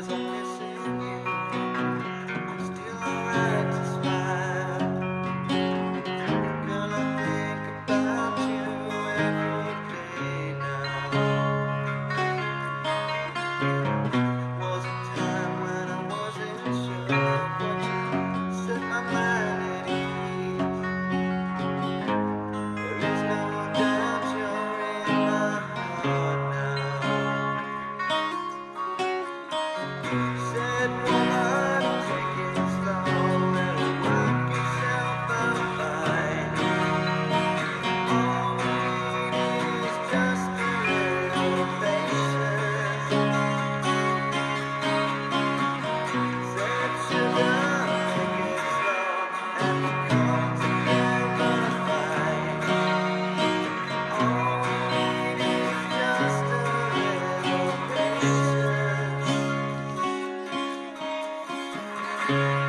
eyes on Yeah.